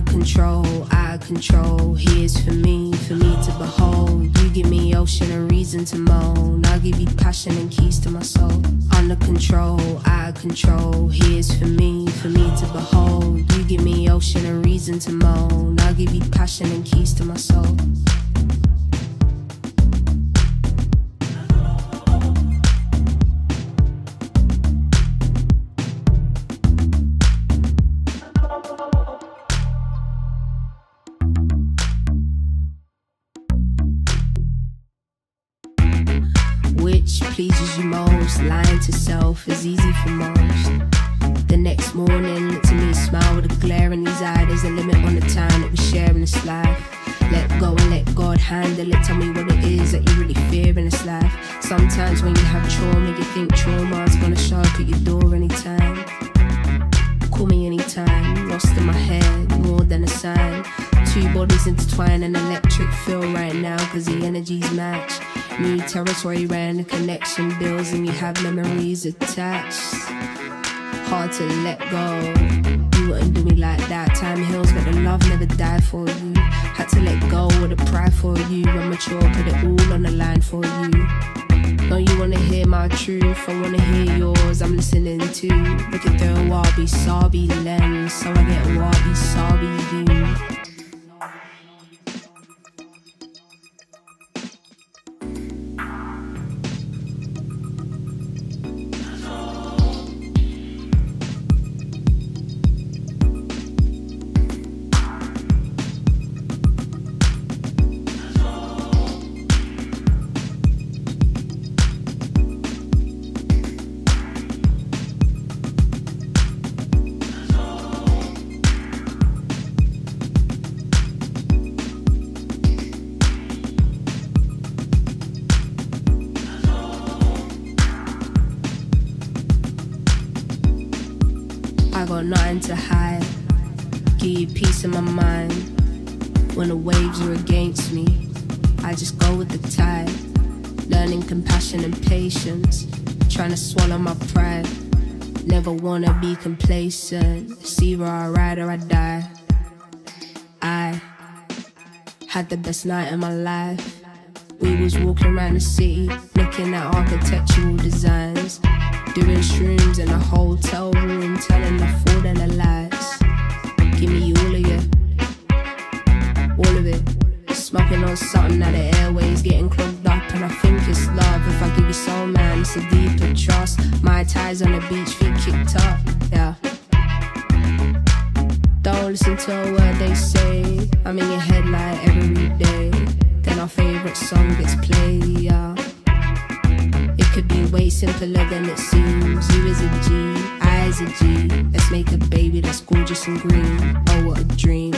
control, out of control. Here's for me, for me to behold. You give me ocean and reason to moan. I'll give you passion and keys to my soul. Under control, of control. Here's for me, for me to behold. You give me ocean and reason to moan. I'll give you passion and keys to my soul. Pleases you most? Lying to self is easy for most. The next morning, look to me, smile with a glare in his eye. There's a limit on the time that we share in this life. Let go and let God handle it. Tell me what it is that you really fear in this life. Sometimes when you have trauma, you think trauma's gonna show up at your door anytime. Call me anytime, lost in my head, more than a sign. Two bodies intertwined, an electric feel right now, cause the energies match. New territory ran connection builds, and you have memories attached. Hard to let go. You wouldn't do me like that. Time heals, but the love never died for you. Had to let go of the pride for you. I'm mature, put it all on the line for you. Know you wanna hear my truth, I wanna hear yours. I'm listening to. Looking through a wabi sabi lens, so I get wabi sabi view. Got nothing to hide. Give you peace in my mind. When the waves are against me, I just go with the tide. Learning compassion and patience. Trying to swallow my pride. Never wanna be complacent. See where I ride or I die. I had the best night of my life. We was walking around the city, looking at architectural designs. Doing shrooms in a hotel room, telling the fool and the lies. Give me all of you, all of it. Smoking on something that the airways getting clogged up, and I think it's love. If I give you soul, man, it's a deeper trust. My ties on the beach, feet kicked up, yeah. Don't listen to a word they say. I'm in your head like every day. Then our favorite song gets played, yeah. Could be way simpler than it seems. You is a G, I is a G. Let's make a baby that's gorgeous and green. Oh, what a dream.